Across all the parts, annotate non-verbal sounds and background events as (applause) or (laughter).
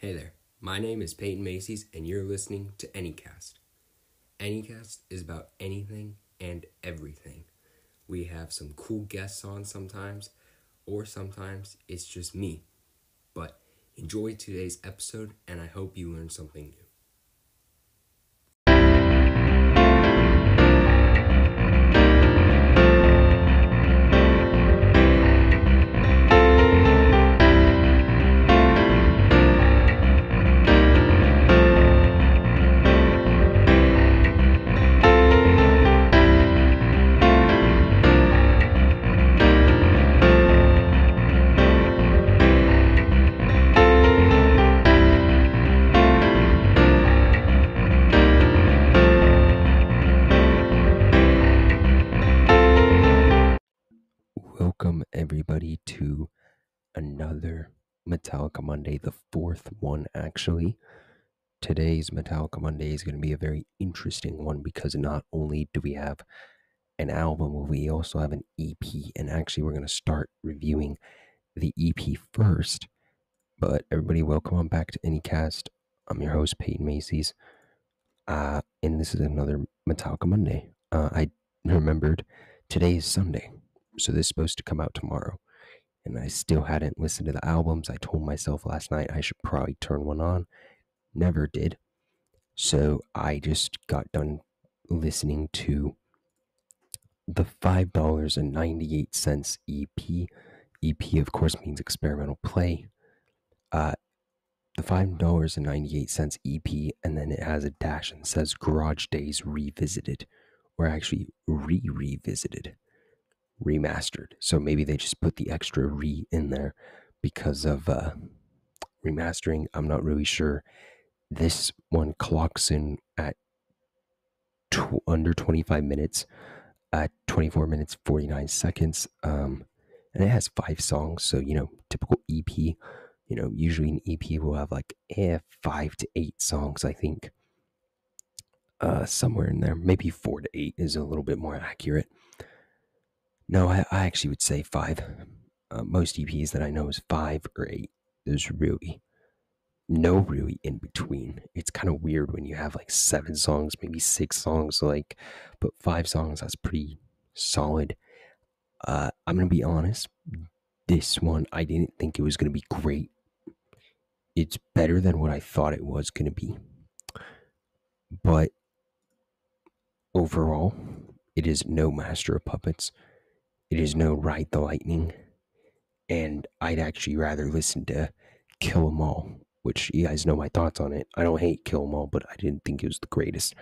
Hey there, my name is Peyton Macy's, and you're listening to Anycast. Anycast is about anything and everything. We have some cool guests on sometimes, or sometimes it's just me. But enjoy today's episode, and I hope you learn something new. One, actually. Today's Metallica Monday is going to be a very interesting one because not only do we have an album, we also have an EP. And actually, we're going to start reviewing the EP first. But everybody, welcome on back to Anycast. I'm your host, Peyton Macy's. Uh, and this is another Metallica Monday. Uh, I remembered today is Sunday. So this is supposed to come out tomorrow. And I still hadn't listened to the albums. I told myself last night I should probably turn one on. Never did. So I just got done listening to the $5.98 EP. EP, of course, means experimental play. Uh, the $5.98 EP, and then it has a dash and says Garage Days Revisited, or actually re revisited remastered. So maybe they just put the extra re in there because of uh, remastering. I'm not really sure. This one clocks in at tw- under 25 minutes, at 24 minutes 49 seconds. Um, and it has five songs. So, you know, typical EP. You know, usually an EP will have like eh, five to eight songs, I think. Uh, somewhere in there. Maybe four to eight is a little bit more accurate. No, I, I actually would say five. Uh, most EPs that I know is five or eight. There's really no really in between. It's kind of weird when you have like seven songs, maybe six songs, like, but five songs, that's pretty solid. Uh, I'm going to be honest. This one, I didn't think it was going to be great. It's better than what I thought it was going to be. But overall, it is no Master of Puppets. It is no Ride the Lightning. And I'd actually rather listen to Kill 'Em All, which you guys know my thoughts on it. I don't hate Kill 'Em All, but I didn't think it was the greatest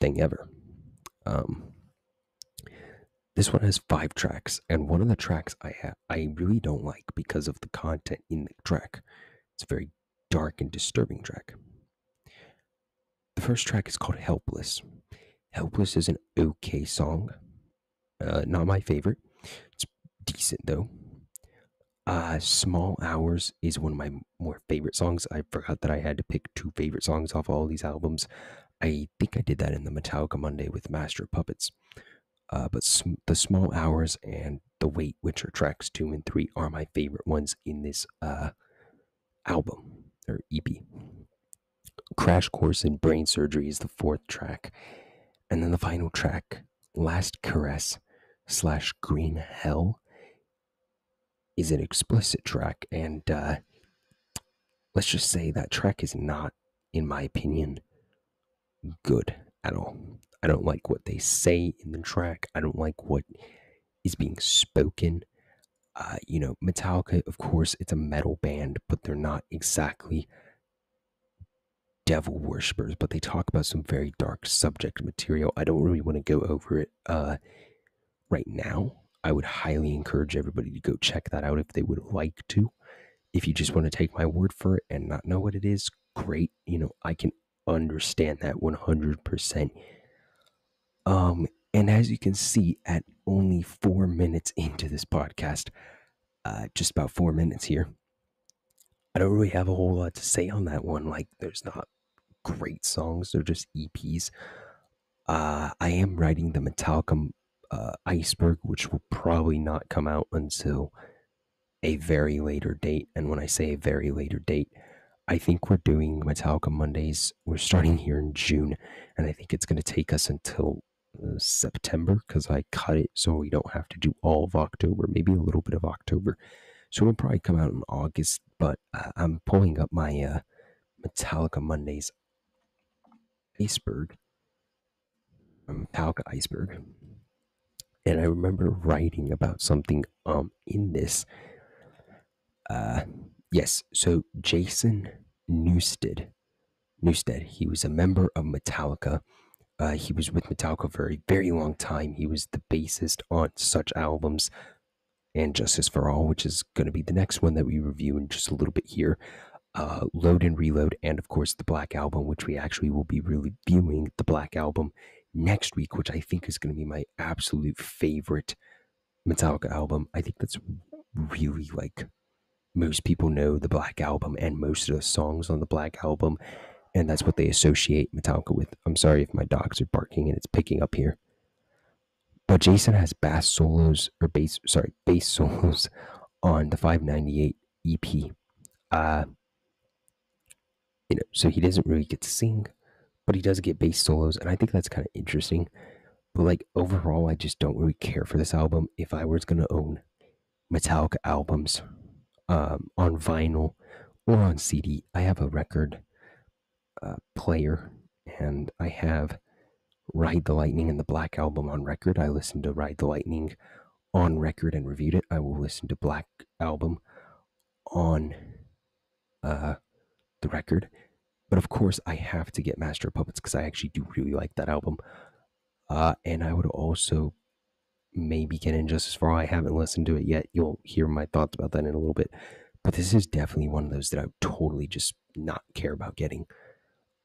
thing ever. Um, this one has five tracks, and one of the tracks I ha- I really don't like because of the content in the track. It's a very dark and disturbing track. The first track is called Helpless. Helpless is an okay song. Uh, not my favorite. It's decent though. Uh, Small Hours is one of my more favorite songs. I forgot that I had to pick two favorite songs off all these albums. I think I did that in the Metallica Monday with Master Puppets. Uh, but sm- the Small Hours and The Wait, which are tracks two and three, are my favorite ones in this uh, album or EP. Crash Course in Brain Surgery is the fourth track. And then the final track, Last Caress slash Green Hell, is an explicit track. And uh, let's just say that track is not, in my opinion, good at all. I don't like what they say in the track. I don't like what is being spoken. Uh, you know, Metallica, of course, it's a metal band, but they're not exactly devil worshippers, but they talk about some very dark subject material. I don't really want to go over it uh, right now. I would highly encourage everybody to go check that out if they would like to. If you just want to take my word for it and not know what it is, great. You know, I can understand that 100%. Um, and as you can see, at only four minutes into this podcast, uh, just about four minutes here, I don't really have a whole lot to say on that one. Like, there's not great songs, they're just EPs. Uh, I am writing the Metallica uh, Iceberg, which will probably not come out until a very later date. And when I say a very later date, I think we're doing Metallica Mondays. We're starting here in June, and I think it's going to take us until uh, September because I cut it so we don't have to do all of October, maybe a little bit of October. So it'll probably come out in August, but uh, I'm pulling up my uh, Metallica Mondays iceberg. Metallica iceberg. And I remember writing about something um in this. Uh yes, so Jason Newsted. Newsted, he was a member of Metallica. Uh, he was with Metallica for a very long time. He was the bassist on such albums and Justice for All, which is going to be the next one that we review in just a little bit here. Uh, Load and Reload, and of course the Black Album, which we actually will be reviewing the Black Album next week, which I think is going to be my absolute favorite Metallica album. I think that's really like most people know the Black Album and most of the songs on the Black Album, and that's what they associate Metallica with. I'm sorry if my dogs are barking and it's picking up here. But Jason has bass solos or bass sorry, bass (laughs) solos on the 598 EP. Uh you know, so he doesn't really get to sing, but he does get bass solos, and I think that's kind of interesting. But like overall, I just don't really care for this album. If I was gonna own Metallica albums um, on vinyl or on CD, I have a record uh, player, and I have Ride the Lightning and the Black Album on record. I listened to Ride the Lightning on record and reviewed it. I will listen to Black Album on uh, the record. But of course, I have to get Master of Puppets because I actually do really like that album. Uh, and I would also maybe get And Justice for All. I haven't listened to it yet. You'll hear my thoughts about that in a little bit. But this is definitely one of those that I would totally just not care about getting.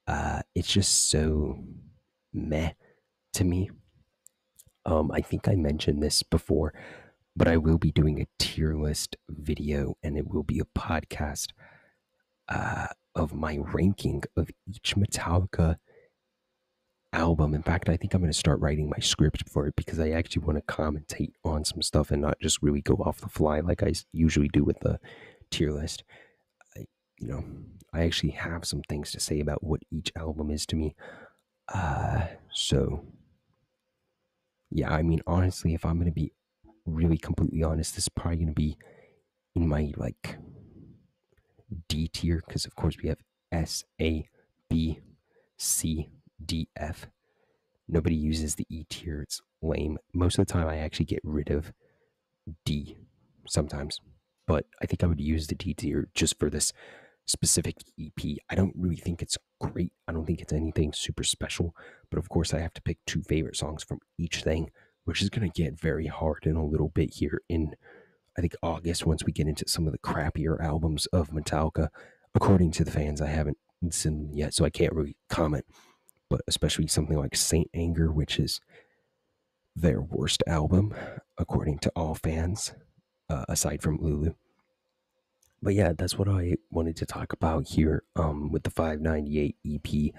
Uh, it's just so meh to me. Um, I think I mentioned this before, but I will be doing a tier list video and it will be a podcast uh, of my ranking of each Metallica album. In fact, I think I'm going to start writing my script for it because I actually want to commentate on some stuff and not just really go off the fly like I usually do with the tier list. I, you know, I actually have some things to say about what each album is to me. Uh, so, yeah, I mean, honestly, if I'm going to be really completely honest, this is probably going to be in my like D tier because, of course, we have S, A, B, C, D, F. Nobody uses the E tier. It's lame. Most of the time, I actually get rid of D sometimes, but I think I would use the D tier just for this specific EP. I don't really think it's great. I don't think it's anything super special, but of course, I have to pick two favorite songs from each thing, which is going to get very hard in a little bit here in I think August once we get into some of the crappier albums of Metallica. According to the fans, I haven't seen yet, so I can't really comment. But especially something like Saint Anger, which is their worst album, according to all fans, uh, aside from Lulu. But yeah, that's what I wanted to talk about here um, with the 598 EP.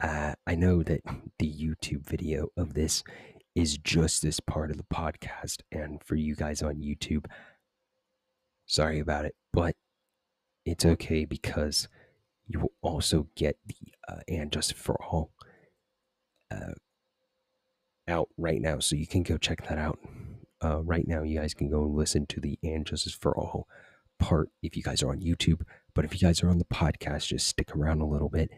Uh, I know that the YouTube video of this is just this part of the podcast. And for you guys on YouTube, sorry about it, but it's okay because you will also get the uh, And Justice for All uh, out right now. So you can go check that out. Uh, right now, you guys can go and listen to the And Justice for All part if you guys are on YouTube. But if you guys are on the podcast, just stick around a little bit.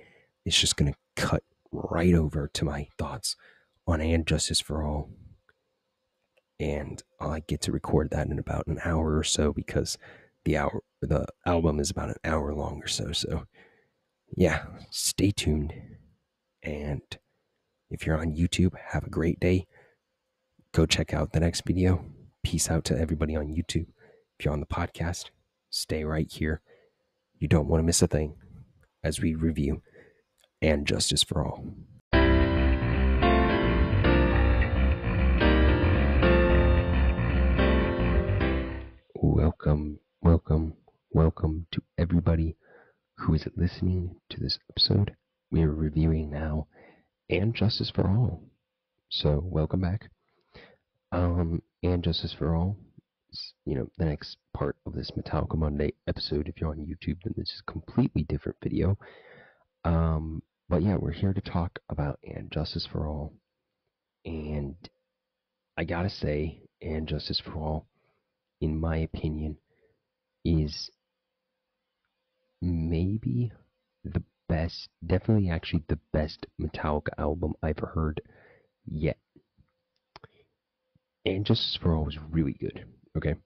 It's just going to cut right over to my thoughts on And Justice for All. And I get to record that in about an hour or so because the hour the album is about an hour long or so. So yeah, stay tuned. And if you're on YouTube, have a great day. Go check out the next video. Peace out to everybody on YouTube. If you're on the podcast, stay right here. You don't want to miss a thing as we review and justice for all. Welcome, welcome, welcome to everybody who is listening to this episode. We are reviewing now and Justice for All. So, welcome back. Um, and Justice for All, you know, the next part of this Metallica Monday episode. If you're on YouTube, then this is a completely different video. Um, but yeah, we're here to talk about And Justice for All. And I gotta say, And Justice for All, in my opinion, is maybe the best, definitely actually the best Metallica album I've heard yet. And Justice for All was really good, okay?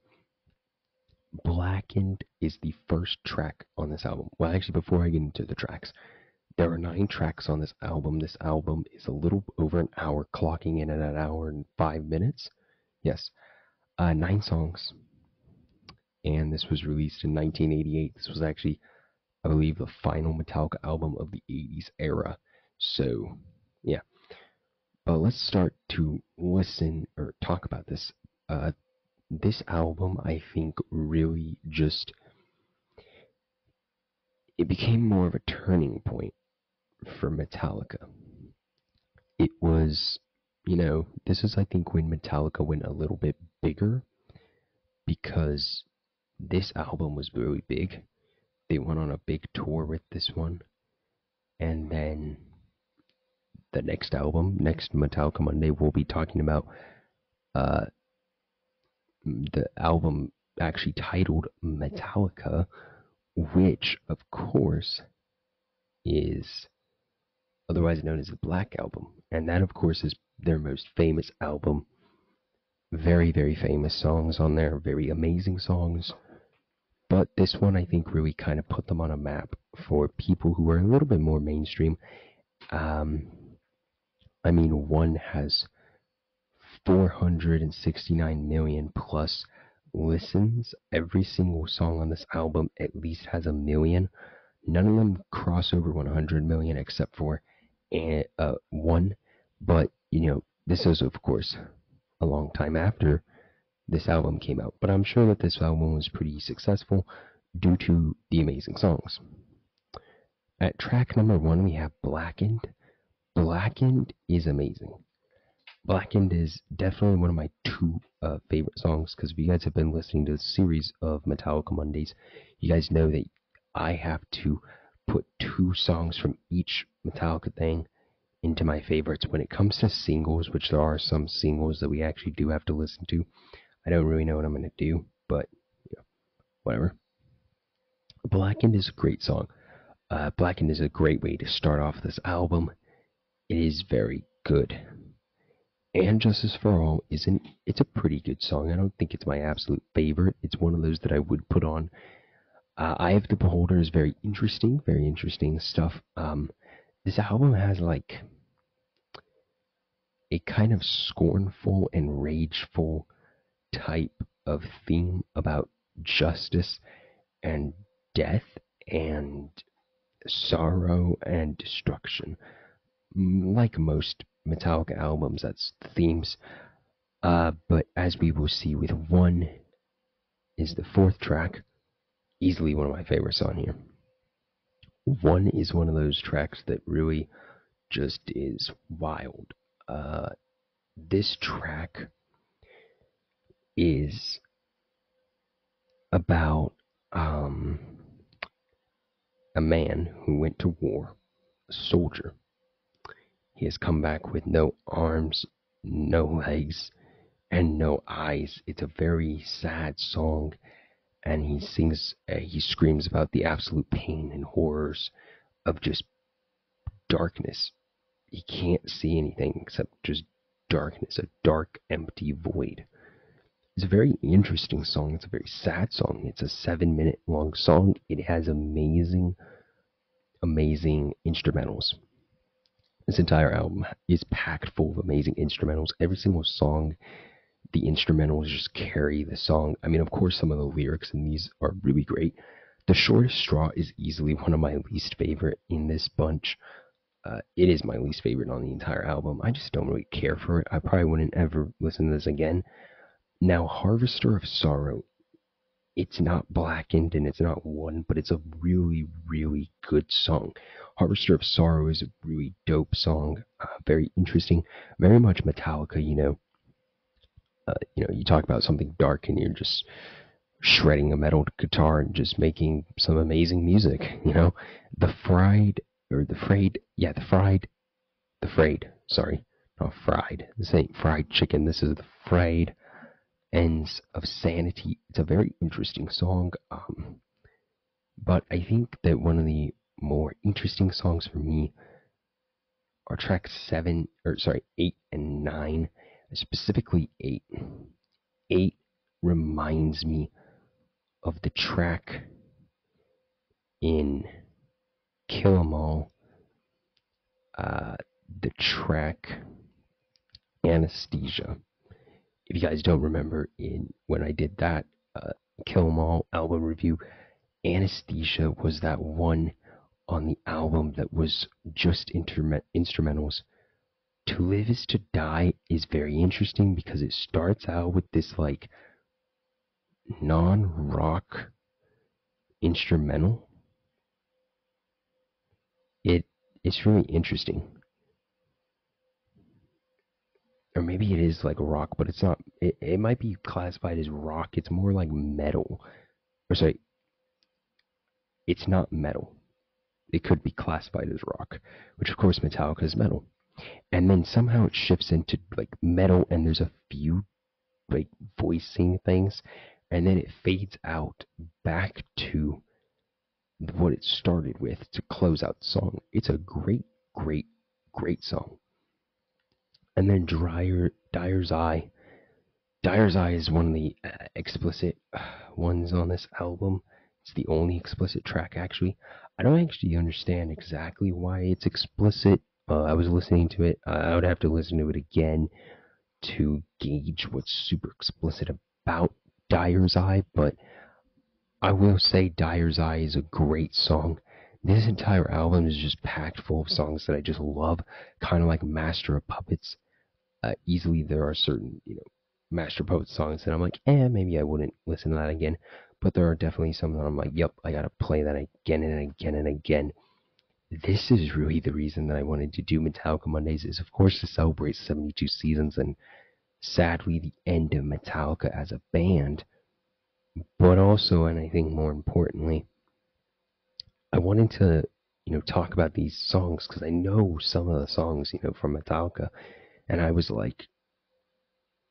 Blackened is the first track on this album. Well, actually, before I get into the tracks, there are nine tracks on this album. This album is a little over an hour, clocking in at an hour and five minutes. Yes, uh, nine songs. And this was released in 1988. This was actually I believe, the final Metallica album of the 80s era. So, yeah. But let's start to listen or talk about this. Uh, this album, I think, really just. It became more of a turning point for Metallica. It was, you know, this is, I think, when Metallica went a little bit bigger because this album was really big they went on a big tour with this one. And then the next album, next Metallica Monday, we'll be talking about uh, the album actually titled Metallica, which, of course, is otherwise known as the Black Album. And that, of course, is their most famous album. Very, very famous songs on there, very amazing songs. But this one, I think, really kind of put them on a map for people who are a little bit more mainstream. Um, I mean, one has 469 million plus listens. Every single song on this album at least has a million. None of them cross over 100 million except for uh, one. But, you know, this is, of course, a long time after this album came out, but I'm sure that this album was pretty successful due to the amazing songs. At track number one, we have Blackened. Blackened is amazing. Blackened is definitely one of my two uh, favorite songs because if you guys have been listening to the series of Metallica Mondays, you guys know that I have to put two songs from each Metallica thing into my favorites. When it comes to singles, which there are some singles that we actually do have to listen to, I don't really know what I'm going to do, but you know, whatever. Blackened is a great song. Uh, Blackened is a great way to start off this album. It is very good. And Justice for All isn't. It's a pretty good song. I don't think it's my absolute favorite. It's one of those that I would put on. Uh, Eye of the Beholder is very interesting. Very interesting stuff. Um, this album has like a kind of scornful and rageful type of theme about justice and death and sorrow and destruction. Like most Metallica albums, that's the themes. Uh, but as we will see with one is the fourth track, easily one of my favorites on here. One is one of those tracks that really just is wild. Uh, this track is about um, a man who went to war, a soldier. He has come back with no arms, no legs, and no eyes. It's a very sad song, and he sings, uh, he screams about the absolute pain and horrors of just darkness. He can't see anything except just darkness, a dark, empty void. It's a very interesting song. It's a very sad song. It's a seven minute long song. It has amazing, amazing instrumentals. This entire album is packed full of amazing instrumentals. Every single song, the instrumentals just carry the song. I mean, of course, some of the lyrics in these are really great. The Shortest Straw is easily one of my least favorite in this bunch. Uh, it is my least favorite on the entire album. I just don't really care for it. I probably wouldn't ever listen to this again. Now, Harvester of Sorrow, it's not blackened and it's not one, but it's a really, really good song. Harvester of Sorrow is a really dope song, uh, very interesting, very much Metallica. You know, uh, you know, you talk about something dark and you're just shredding a metal guitar and just making some amazing music. (laughs) You know, the fried or the frayed, yeah, the fried, the frayed. Sorry, not fried. This ain't fried chicken. This is the frayed ends of sanity. It's a very interesting song. Um, but I think that one of the more interesting songs for me are tracks seven or sorry eight and nine, specifically eight. Eight reminds me of the track in Kill 'Em All, uh, the track Anesthesia. If you guys don't remember, in when I did that uh, Kill 'Em All album review, Anesthesia was that one on the album that was just instrumentals. To Live is to Die is very interesting because it starts out with this like non rock instrumental. It it's really interesting. Or maybe it is like rock, but it's not it, it might be classified as rock. It's more like metal. Or sorry, it's not metal. It could be classified as rock, which of course Metallica is metal. And then somehow it shifts into like metal and there's a few like voicing things and then it fades out back to what it started with to close out the song. It's a great, great, great song. And then Dyers Eve. Dyers Eve is one of the uh, explicit uh, ones on this album. It's the only explicit track, actually. I don't actually understand exactly why it's explicit. Uh, I was listening to it. I would have to listen to it again to gauge what's super explicit about Dyers Eve, but I will say Dyers Eve is a great song. This entire album is just packed full of songs that I just love, kind of like Master of Puppets. Uh, easily, there are certain, you know, Master Puppets songs that I'm like, eh, maybe I wouldn't listen to that again. But there are definitely some that I'm like, yep, I gotta play that again and again and again. This is really the reason that I wanted to do Metallica Mondays, is of course to celebrate 72 seasons and sadly the end of Metallica as a band, but also, and I think more importantly, I wanted to, you know, talk about these songs because I know some of the songs, you know, from Metallica, and I was like,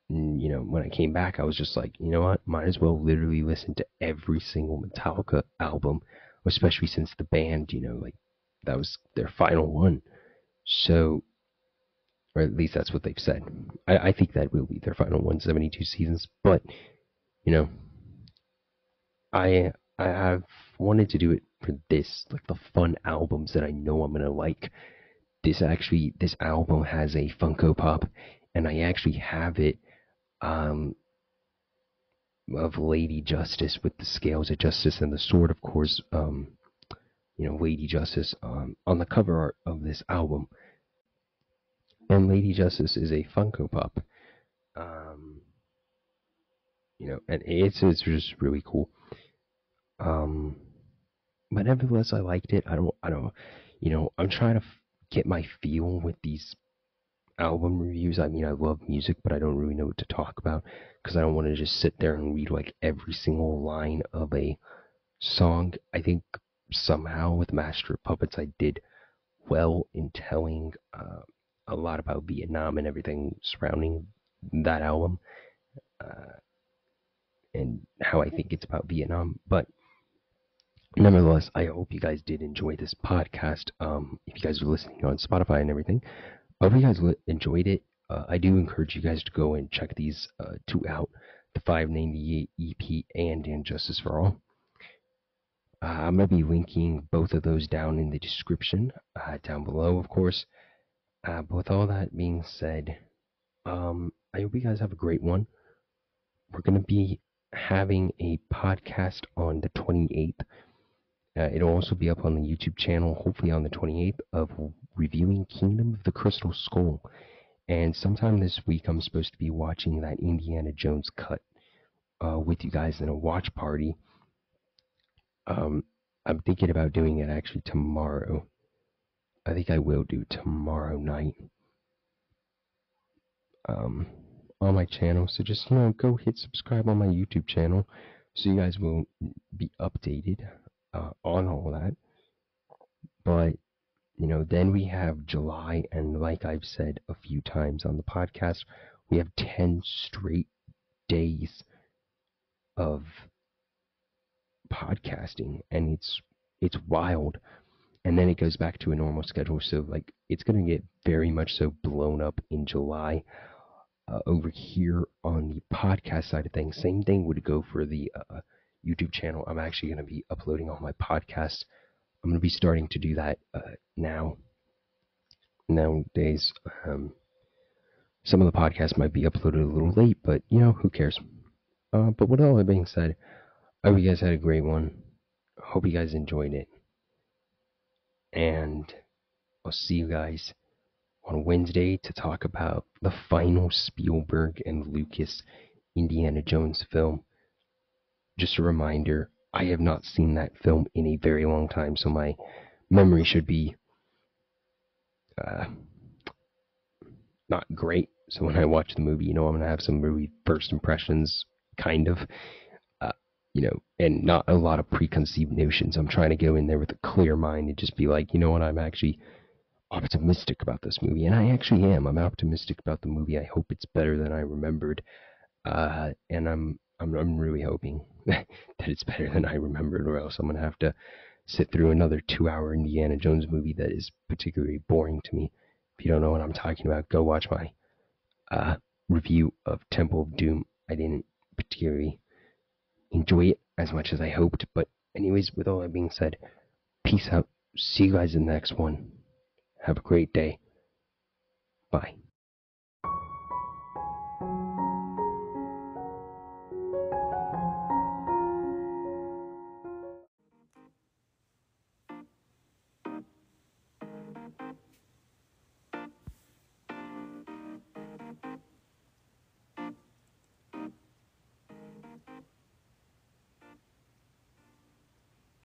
you know, when I came back, I was just like, you know what, might as well literally listen to every single Metallica album, especially since the band, you know, like that was their final one. So or at least that's what they've said. I, I think that will be their final 172 seasons. But you know, I I have wanted to do it for this, like the fun albums that I know I'm gonna like. This actually, this album has a Funko Pop, and I actually have it um, of Lady Justice with the scales of justice and the sword, of course. Um, you know, Lady Justice um, on the cover art of this album and Lady Justice is a Funko Pop. Um, you know, and it's it's just really cool. Um, but nevertheless, I liked it. I don't, I don't, you know, I'm trying to get my feel with these album reviews. I mean, I love music, but I don't really know what to talk about because I don't want to just sit there and read like every single line of a song. I think somehow with Master of Puppets, I did well in telling. Uh, a lot about Vietnam and everything surrounding that album, uh, and how I think it's about Vietnam. But nevertheless, I hope you guys did enjoy this podcast. Um, if you guys are listening on Spotify and everything, I hope you guys enjoyed it. Uh, I do encourage you guys to go and check these uh, two out the 598 EP and Injustice for All. Uh, I'm going to be linking both of those down in the description, uh, down below, of course. Uh, but with all that being said, um, I hope you guys have a great one. We're going to be having a podcast on the 28th. Uh, it'll also be up on the YouTube channel, hopefully on the 28th, of reviewing Kingdom of the Crystal Skull. And sometime this week, I'm supposed to be watching that Indiana Jones cut uh, with you guys in a watch party. Um, I'm thinking about doing it actually tomorrow. I think I will do tomorrow night um, on my channel. So just you know, go hit subscribe on my YouTube channel So you guys will be updated uh, on all that. But you know, then we have July, and like I've said a few times on the podcast, we have 10 straight days of podcasting, and it's it's wild. And then it goes back to a normal schedule, so like it's gonna get very much so blown up in July. Uh, over here on the podcast side of things, same thing would go for the uh, YouTube channel. I'm actually gonna be uploading all my podcasts I'm going to be starting to do that uh, now. Nowadays, um, some of the podcasts might be uploaded a little late, but you know, who cares? Uh, but with all that being said, I hope you guys had a great one. Hope you guys enjoyed it. And I'll see you guys on Wednesday to talk about the final Spielberg and Lucas Indiana Jones film. Just a reminder I have not seen that film in a very long time, so my memory should be uh, not great. So when I watch the movie, you know, I'm gonna have some movie first impressions, kind of, uh, you know, and not a lot of preconceived notions. I'm trying to go in there with a clear mind and just be like, you know what, I'm actually optimistic about this movie, and I actually am. I'm optimistic about the movie. I hope it's better than I remembered, uh, and I'm I'm I'm really hoping (laughs) that it's better than I remembered, or else I'm gonna have to sit through another two-hour Indiana Jones movie that is particularly boring to me. If you don't know what I'm talking about, go watch my uh, review of Temple of Doom. I didn't particularly enjoy it as much as I hoped, but anyways, with all that being said, peace out. See you guys in the next one. Have a great day. Bye.